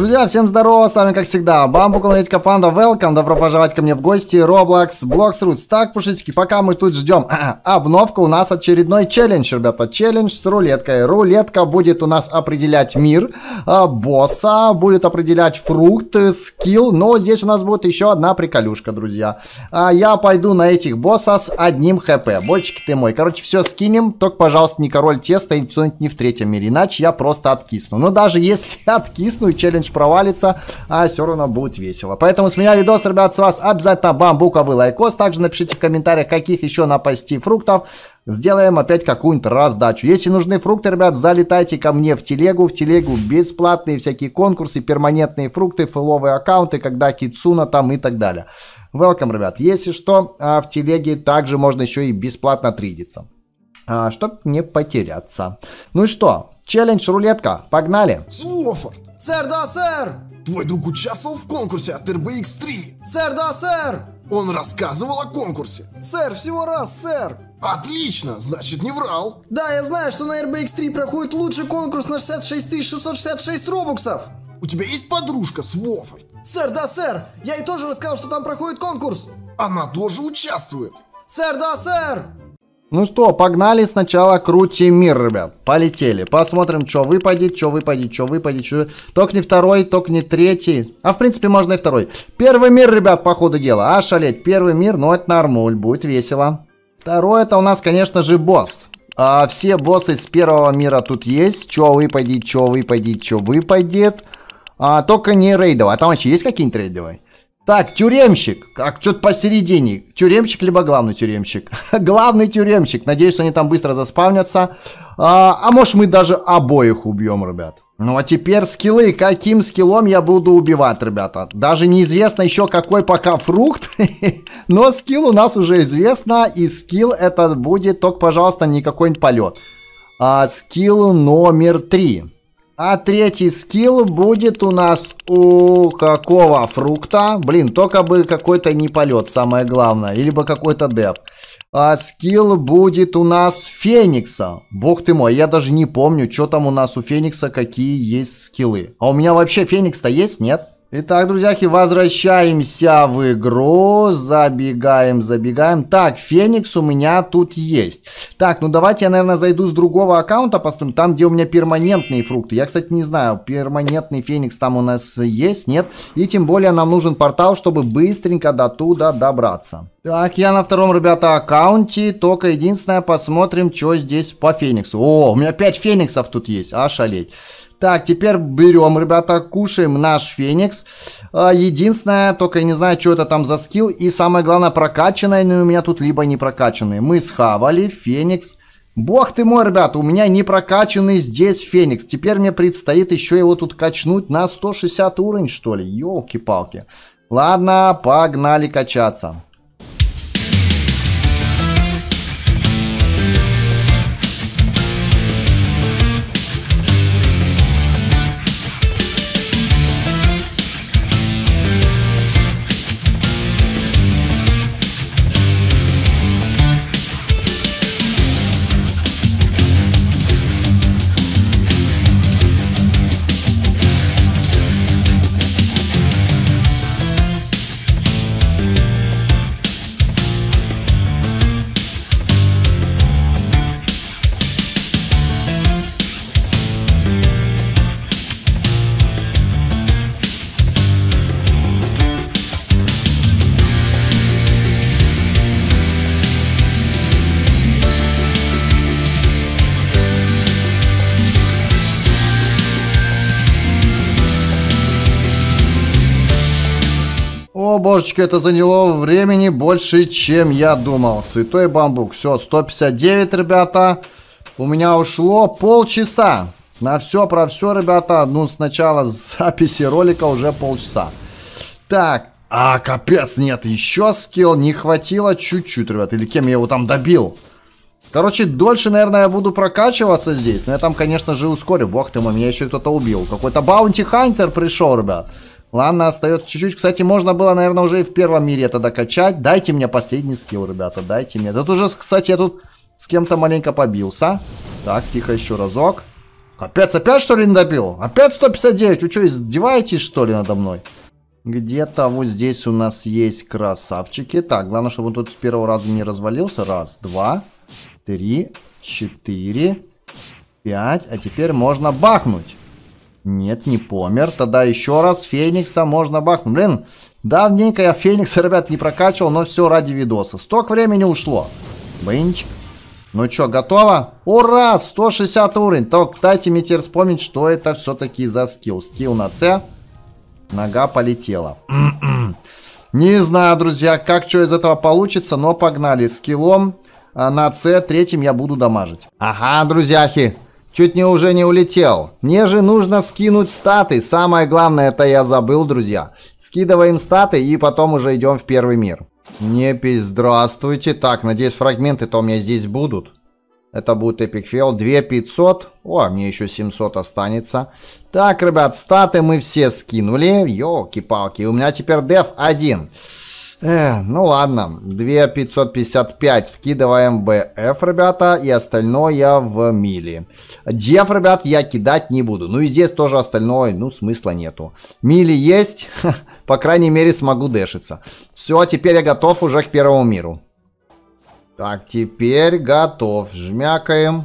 Друзья, всем здорово, с вами как всегда Бамбук, аналитика панда, welcome, добро пожаловать ко мне в гости, Roblox, Blocks Roots. Так, пушечки, пока мы тут ждем обновка, у нас очередной челлендж, ребята, челлендж с рулеткой. Рулетка будет у нас определять мир, а, босса, будет определять фрукт, скилл, но здесь у нас будет еще одна приколюшка, друзья. А, я пойду на этих босса с одним хп, бочки ты мой. Короче, все скинем, только, пожалуйста, не король теста и не в третьем мире, иначе я просто откисну. Но даже если откисну, челлендж челлендж провалится, а все равно будет весело. Поэтому с меня видос, ребят, с вас обязательно бамбуковый лайкос. Также напишите в комментариях, каких еще напасти фруктов. Сделаем опять какую-нибудь раздачу. Если нужны фрукты, ребят, залетайте ко мне в телегу. В телегу бесплатные всякие конкурсы, перманентные фрукты, фэлловые аккаунты, когда кицуна там и так далее. Welcome, ребят. Если что, а, в телеге также можно еще и бесплатно тридиться. А, чтоб не потеряться. Ну и что, челлендж рулетка, погнали. Свофорд, Сэр, да, сэр! твой друг участвовал в конкурсе от RBX3. Сэр, да, сэр! Он рассказывал о конкурсе. Сэр, всего раз, сэр! Отлично, значит не врал. Да, я знаю, что на RBX3 проходит лучший конкурс на 66 666 робоксов! У тебя есть подружка Свофорд? Сэр, да, сэр! Я ей тоже рассказал, что там проходит конкурс! Она тоже участвует. Сэр, да, сэр! Ну что, погнали сначала крутим мир, ребят. Полетели. Посмотрим, что выпадет, что выпадет, что выпадет. Что... Только не второй, только не третий. А в принципе можно и второй. Первый мир, ребят, по ходу дела. А шалеть. Первый мир, ну это нормуль, будет весело. Второй это у нас, конечно же, босс. А, все боссы с первого мира тут есть. Что выпадет, что выпадет, что выпадет. А, только не рейдовый. А там вообще есть какие-нибудь рейдовые? Так, тюремщик. Так, что-то посередине. Тюремщик либо главный тюремщик? главный тюремщик. Надеюсь, они там быстро заспавнятся. А, а может мы даже обоих убьем, ребят. Ну а теперь скиллы. Каким скиллом я буду убивать, ребята? Даже неизвестно еще какой пока фрукт. Но скилл у нас уже известно. И скилл это будет только, пожалуйста, не какой-нибудь полет. А, скилл номер три. А третий скилл будет у нас у какого фрукта? Блин, только бы какой-то не полет, самое главное. Или бы какой-то деп. А скилл будет у нас Феникса. Бог ты мой, я даже не помню, что там у нас у Феникса, какие есть скиллы. А у меня вообще Феникс-то есть, нет? Итак, друзьяки, возвращаемся в игру. Забегаем, забегаем. Так, Феникс у меня тут есть. Так, ну давайте я, наверное, зайду с другого аккаунта, посмотрим, там, где у меня перманентные фрукты. Я, кстати, не знаю, перманентный Феникс там у нас есть, нет. И тем более нам нужен портал, чтобы быстренько до туда добраться. Так, я на втором, ребята, аккаунте. Только единственное, посмотрим, что здесь по Фениксу. О, у меня 5 Фениксов тут есть, ошалеть. Так, теперь берем, ребята, кушаем наш Феникс. А, единственное, только я не знаю, что это там за скилл. И самое главное, прокачанный, но у меня тут либо не прокачанный. Мы схавали Феникс. Бог ты мой, ребята, у меня не прокачанный здесь Феникс. Теперь мне предстоит еще его тут качнуть на 160 уровень, что ли. Ёлки-палки. Ладно, погнали качаться. Божечки, это заняло времени больше, чем я думал. Святой бамбук. Все, 159, ребята. У меня ушло полчаса. На все про все, ребята. Ну, сначала записи ролика уже полчаса. Так. А, капец, нет, еще скилл не хватило чуть-чуть, ребят. Или кем я его там добил? Короче, дольше, наверное, я буду прокачиваться здесь. Но я там, конечно же, ускорю. Бог ты мой, меня еще кто-то убил. Какой-то баунти хантер пришел, ребят. Ладно, остается чуть-чуть. Кстати, можно было, наверное, уже и в первом мире это докачать. Дайте мне последний скилл, ребята, дайте мне. Тут уже, кстати, я тут с кем-то маленько побился. Так, тихо, еще разок. Капец, опять что ли не добил? Опять 159? Вы что, издеваетесь что ли надо мной? Где-то вот здесь у нас есть красавчики. Так, главное, чтобы он тут с первого раза не развалился. Раз, два, три, четыре, пять. А теперь можно бахнуть. Нет, не помер. Тогда еще раз Феникса можно бахнуть. Блин, давненько я Феникса, ребят, не прокачивал, но все ради видоса. Столько времени ушло. Бынчик. Ну что, готово? Ура! 160 уровень. Только дайте мне теперь вспомнить, что это все-таки за скилл. Скилл на С. Нога полетела. Не знаю, друзья, как что из этого получится, но погнали. Скиллом а на С третьим я буду дамажить. Ага, друзьяхи, чуть не уже не улетел. Мне же нужно скинуть статы. Самое главное, это я забыл, друзья. Скидываем статы и потом уже идем в первый мир. Не пись, здравствуйте. Так, надеюсь, фрагменты-то у меня здесь будут. Это будет Epic Fail. 2500. О, мне еще 700 останется. Так, ребят, статы мы все скинули. Ёлки-палки. У меня теперь деф 1. Эх, ну ладно. 2555 вкидываем БФ, ребята. И остальное в мили. Деф, ребят, я кидать не буду. Ну и здесь тоже остальное, ну, смысла нету. Мили есть. По крайней мере, смогу дэшиться. Все, теперь я готов уже к первому миру. Так, теперь готов. Жмякаем.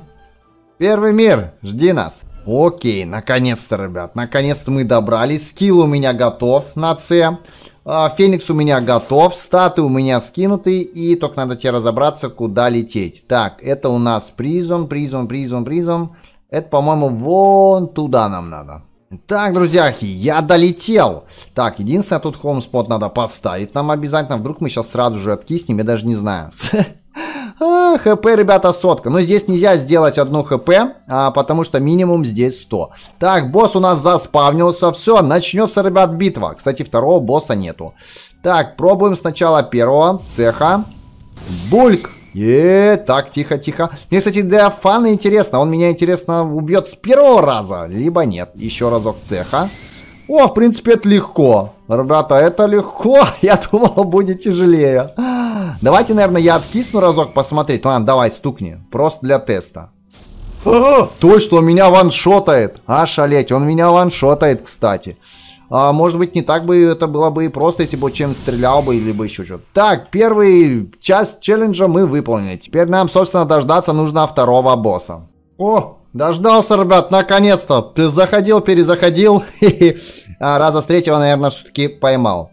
Первый мир, жди нас. Окей, наконец-то, ребят, наконец-то мы добрались. Скилл у меня готов на С. А, Феникс у меня готов, статы у меня скинуты, и только надо тебе разобраться, куда лететь. Так, это у нас призм, призм, призм, призм. Это, по-моему, вон туда нам надо. Так, друзьяхи, я долетел. Так, единственное, тут хомспот надо поставить нам обязательно. Вдруг мы сейчас сразу же откиснем, я даже не знаю. А, хп, ребята, сотка. Но здесь нельзя сделать одну хп, а, потому что минимум здесь 100. Так, босс у нас заспавнился. Все, начнется, ребят, битва. Кстати, второго босса нету. Так, пробуем сначала первого цеха. Бульк. Е, так, тихо, тихо. Мне, кстати, для фана интересно. Он меня, интересно, убьет с первого раза, либо нет. Еще разок цеха. О, в принципе, это легко. Ребята, это легко. Я думал, будет тяжелее. Давайте, наверное, я откисну разок посмотреть. Ладно, давай, стукни. Просто для теста. А, точно, он меня ваншотает. А, шалеть, он меня ваншотает, кстати. А, может быть, не так бы это было бы и просто, если бы чем стрелял бы, или бы еще что-то. Так, первый часть челленджа мы выполнили. Теперь нам, собственно, дождаться нужно второго босса. О, дождался, ребят, наконец-то. Заходил, перезаходил. А, раза с третьего, наверное, все-таки поймал.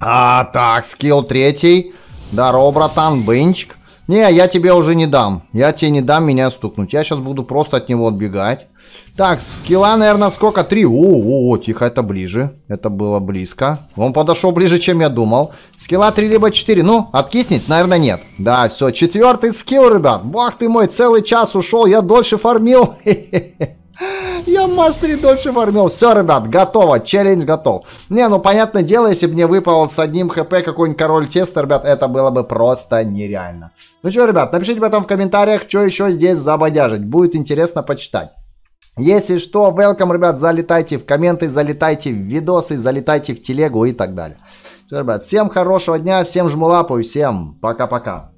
А, так, скилл третий. Здорово, братан, бенчик. Не, я тебе уже не дам. Я тебе не дам меня стукнуть. Я сейчас буду просто от него отбегать. Так, скилла, наверное, сколько? Три. О, о, о, тихо, это ближе. Это было близко. Он подошел ближе, чем я думал. Скилла 3 либо 4. Ну, откиснет? Наверное, нет. Да, все, четвертый скилл, ребят. Бах ты мой, целый час ушел, я дольше фармил. Я мастере дольше фармил. Все, ребят, готово. Челлендж готов. Не, ну, понятное дело, если бы мне выпал с одним хп какой-нибудь король теста, ребят, это было бы просто нереально. Ну что, ребят, напишите об этом в комментариях, что еще здесь забодяжить. Будет интересно почитать. Если что, welcome, ребят, залетайте в комменты, залетайте в видосы, залетайте в телегу и так далее. Все, ребят, всем хорошего дня, всем жму лапу и всем пока-пока.